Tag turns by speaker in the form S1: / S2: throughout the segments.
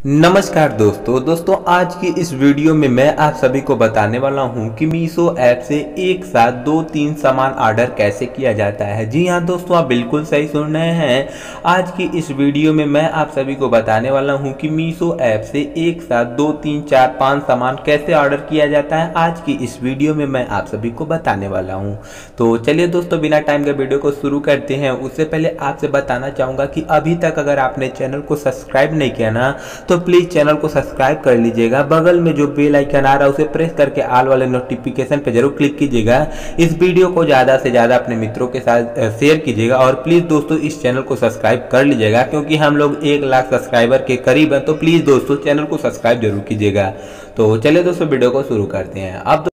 S1: नमस्कार दोस्तों। दोस्तों, आज की इस वीडियो में मैं आप सभी को बताने वाला हूँ कि मीशो ऐप से एक साथ दो तीन सामान ऑर्डर कैसे किया जाता है। जी हाँ, दोस्तों, आप बिल्कुल सही सुन रहे हैं। आज की इस वीडियो में मैं आप सभी को बताने वाला हूँ कि मीशो ऐप से एक साथ दो तीन चार पाँच सामान कैसे ऑर्डर किया जाता है। आज की इस वीडियो में मैं आप सभी को बताने वाला हूँ। तो चलिए दोस्तों, बिना टाइम के वीडियो को शुरू करते हैं। उससे पहले आपसे बताना चाहूँगा कि अभी तक अगर आपने चैनल को सब्सक्राइब नहीं किया ना तो प्लीज़ चैनल को सब्सक्राइब कर लीजिएगा। बगल में जो बेल आइकन आ रहा है, उसे प्रेस करके आल वाले नोटिफिकेशन पे ज़रूर क्लिक कीजिएगा। इस वीडियो को ज़्यादा से ज़्यादा अपने मित्रों के साथ शेयर कीजिएगा और प्लीज़ दोस्तों इस चैनल को सब्सक्राइब कर लीजिएगा। क्योंकि हम लोग एक लाख सब्सक्राइबर के करीब हैं तो प्लीज़ दोस्तों चैनल को सब्सक्राइब ज़रूर कीजिएगा। तो चलिए दोस्तों वीडियो को शुरू करते हैं। अब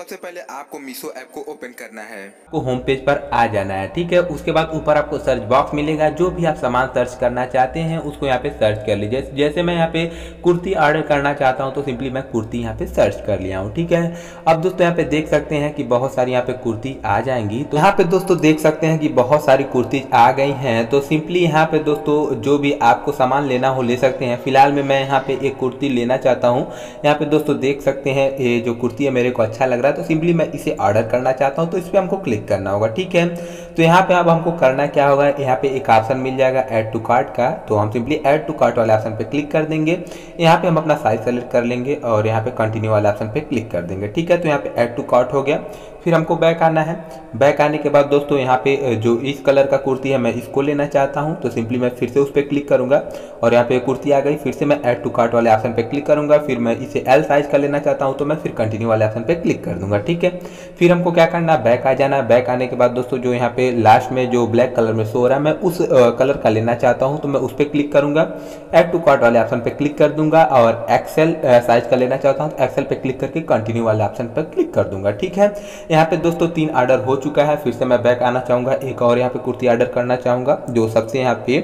S2: सबसे पहले आपको मीशो ऐप को ओपन करना है।
S1: को होम पेज पर आ जाना है, ठीक है? उसके बाद ऊपर आपको सर्च बॉक्स मिलेगा। जो भी आप सामान सर्च करना चाहते हैं, उसको यहाँ पे सर्च कर लीजिए। जैसे मैं यहाँ पे कुर्ती ऑर्डर करना चाहता हूँ तो सिंपली मैं कुर्ती यहाँ पे सर्च कर लिया हूँ, ठीक है? अब दोस्तों, यहाँ पे देख सकते हैं कि बहुत सारी यहाँ पे कुर्ती आ जाएँगी। तो यहाँ पे दोस्तों, देख सकते हैं कि बहुत सारी कुर्ती आ गई हैं। तो सिंपली यहाँ पे दोस्तों, जो भी आपको सामान लेना हो, ले सकते हैं। फ़िलहाल में मैं यहाँ पे एक कुर्ती लेना चाहता हूँ। यहाँ पे दोस्तों, देख सकते हैं, ये जो कुर्ती है, मेरे को अच्छा लग रहा है। तो सिंपली मैं इसे ऑर्डर करना चाहता हूँ तो इस पर हमको क्लिक करना होगा, ठीक है? तो यहाँ पे अब हमको करना क्या होगा? यहाँ पे एक ऑप्शन मिल जाएगा ऐड टू कार्ट का तो हम सिंपली ऐड टू कार्ट वाले ऑप्शन पे क्लिक कर देंगे। यहाँ पे हम अपना साइज़ सेलेक्ट कर लेंगे और यहाँ पे कंटिन्यू वाले ऑप्शन पे क्लिक कर देंगे, ठीक है? तो यहाँ पे ऐड टू कार्ट हो गया। फिर हमको बैक आना है। बैक आने के बाद दोस्तों यहाँ पे जो इस कलर का कुर्ती है, मैं इसको लेना चाहता हूँ। तो सिंपली मैं फिर से उस पर क्लिक करूँगा और यहाँ पे कुर्ती आ गई। फिर से मैं ऐड टू कार्ट वाले ऑप्शन पे क्लिक करूँगा। फिर मैं इसे एल साइज़ का लेना चाहता हूँ तो मैं फिर कंटिन्यू वाले ऑप्शन पे क्लिक कर दूँगा, ठीक है? फिर हमको क्या करना है बैक आ जाना। बैक आने के बाद दोस्तों जो यहाँ पे लास्ट में जो ब्लैक कलर में शो रहा है, मैं उस कलर का लेना चाहता हूँ तो मैं उस पर क्लिक करूँगा। ऐड टू कार्ट वाले ऑप्शन पे क्लिक कर दूँगा और एक्सेल साइज़ का लेना चाहता हूँ तो एक्सेल पे क्लिक करके कंटिन्यू वाले ऑप्शन पर क्लिक कर दूँगा, ठीक है? यहाँ पे दोस्तों तीन ऑर्डर हो चुका है। फिर से मैं बैक आना चाहूँगा। एक और यहाँ पे कुर्ती ऑर्डर करना चाहूँगा, जो सबसे यहाँ पे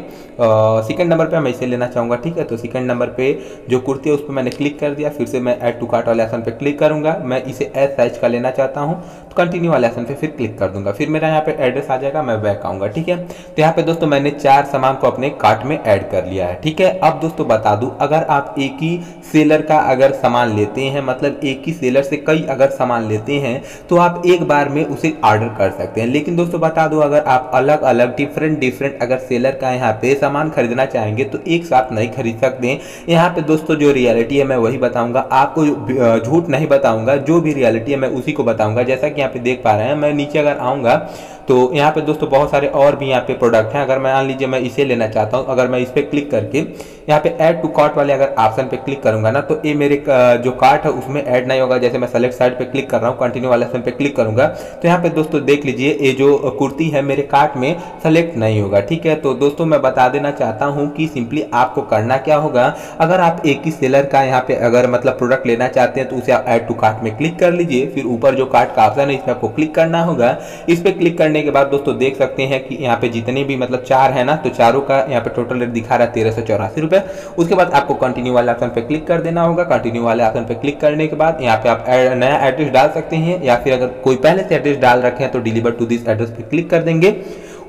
S1: सेकंड नंबर पे मैं इसे लेना चाहूँगा, ठीक है? तो सेकंड नंबर पे जो कुर्ती है, उस पर मैंने क्लिक कर दिया। फिर से मैं एड टू कार्ट वाले ऑप्शन पे क्लिक करूँगा। मैं इसे एस साइज़ का लेना चाहता हूँ। कंटिन्यू वाले ऑप्शन पे फिर क्लिक कर दूँगा। फिर मेरा यहाँ पे एड्रेस आ जाएगा, मैं बैक आऊँगा, ठीक है? तो यहाँ पे दोस्तों मैंने चार सामान को अपने कार्ट में ऐड कर लिया है, ठीक है? अब दोस्तों बता दूँ, अगर आप एक ही सेलर का अगर सामान लेते हैं मतलब एक ही सेलर से कई अगर सामान लेते हैं तो आप एक बार में उसे ऑर्डर कर सकते हैं। लेकिन दोस्तों बता दो, अगर आप अलग अलग डिफरेंट डिफरेंट अगर सेलर का यहाँ पे सामान खरीदना चाहेंगे तो एक साथ नहीं खरीद सकते यहाँ पे दोस्तों जो रियलिटी है, मैं वही बताऊँगा। आपको झूठ नहीं बताऊँगा, जो भी रियलिटी है, मैं उसी को बताऊँगा। जैसा कि यहाँ पे देख पा रहे हैं। मैं नीचे अगर आऊँगा तो यहाँ पे दोस्तों बहुत सारे और भी यहाँ पे प्रोडक्ट हैं। अगर मैं, मान लीजिए मैं इसे लेना चाहता हूँ, अगर मैं इस पर क्लिक करके यहाँ पे ऐड टू कार्ट वाले अगर ऑप्शन पे क्लिक करूँगा ना तो ये मेरे जो कार्ट है उसमें ऐड नहीं होगा। जैसे मैं सेलेक्ट साइड पे क्लिक कर रहा हूँ कंटिन्यू वाले ऑप्शन पे क्लिक करूँगा तो यहाँ पे दोस्तों देख लीजिए, ये जो कुर्ती है मेरे कार्ट में सेलेक्ट नहीं होगा। ठीक है तो दोस्तों मैं बता देना चाहता हूँ कि सिंपली आपको करना क्या होगा। अगर आप एक ही सेलर का यहाँ पे अगर मतलब प्रोडक्ट लेना चाहते हैं तो उसे आप ऐड टू कार्ट में क्लिक कर लीजिए। फिर ऊपर जो कार्ट का ऑप्शन है, इसमें आपको क्लिक करना होगा। इस पर क्लिक करने के बाद दोस्तों देख सकते हैं कि यहाँ पे जितने भी मतलब चार है ना तो चारों का यहाँ पे टोटल रेट दिखा रहा है तेरह सौ चौरासी रुपए। उसके बाद आपको कंटिन्यू वाले ऑप्शन पे क्लिक कर देना होगा। कंटिन्यू वाले ऑप्शन पे क्लिक करने के बाद यहाँ पे आप नया एड्रेस डाल सकते हैं या फिर अगर कोई पहले से एड्रेस डाल रखे हैं तो डिलीवर टू दिस एड्रेस पे क्लिक कर देंगे।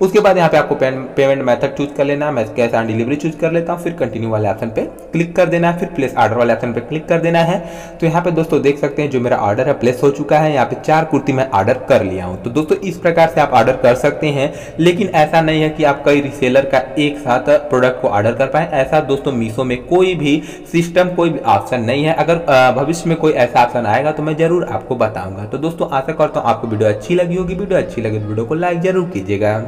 S1: उसके बाद यहाँ पे आपको पेमेंट मेथड चूज़ कर लेना, मैं कैश ऑन डिलीवरी चूज़ कर लेता हूँ, फिर कंटिन्यू वाले ऑप्शन पे क्लिक कर देना है फिर प्लेस ऑर्डर वाले ऑप्शन पे क्लिक कर देना है। तो यहाँ पे दोस्तों देख सकते हैं जो मेरा ऑर्डर है प्लेस हो चुका है, यहाँ पे चार कुर्ती मैं ऑर्डर कर लिया हूँ। तो दोस्तों इस प्रकार से आप ऑर्डर कर सकते हैं, लेकिन ऐसा नहीं है कि आप कई रिसेलर का एक साथ प्रोडक्ट को ऑर्डर कर पाए। ऐसा दोस्तों मीशो में कोई भी सिस्टम कोई भी ऑप्शन नहीं है। अगर भविष्य में कोई ऐसा ऑप्शन आएगा तो मैं ज़रूर आपको बताऊँगा। तो दोस्तों आशा करता हूँ आपको वीडियो अच्छी लगी होगी। वीडियो अच्छी लगी तो वीडियो को लाइक ज़रूर कीजिएगा।